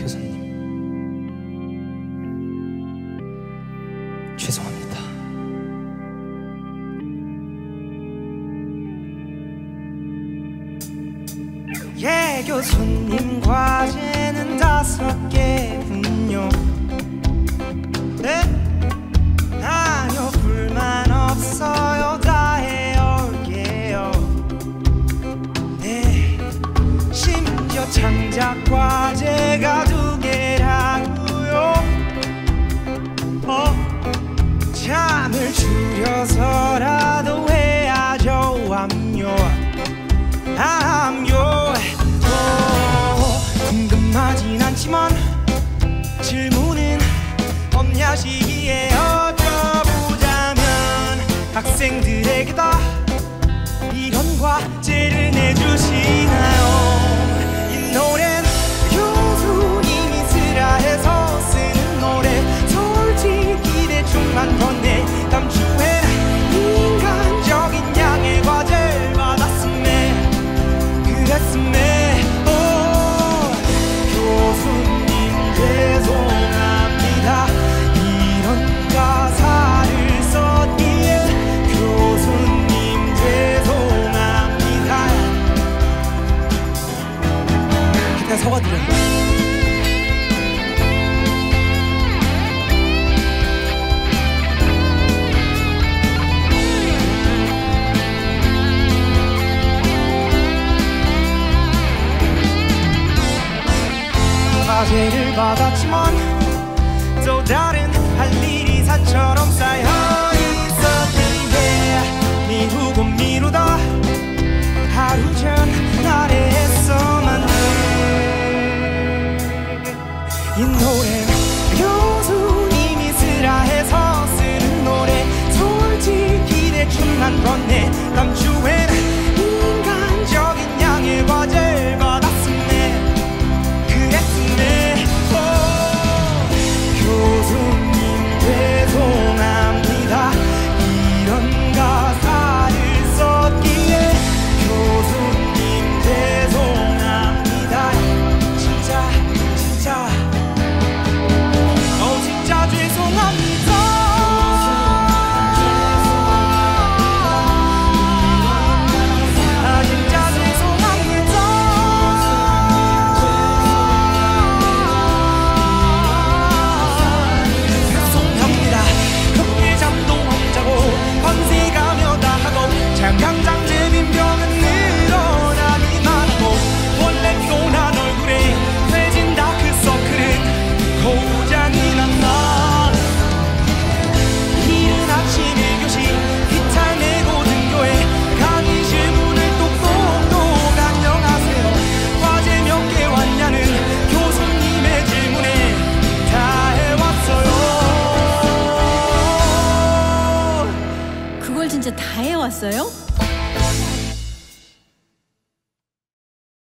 교사님. 죄송합니다. 예, 교수님 과제는 다섯 개군요. 네, 아니요, 불만 없어요. 다 해올게요. 네, 심지어 창작과 줄여서라도 해야죠. 암요 어, 궁금하진 않지만 질문은 없냐 시기에 여쭤보자면 학생들에게 다 이런 과제를 내주시나요 그때 사과드려요. 과제를 받았지만 건네. I'm 진짜 다 해왔어요?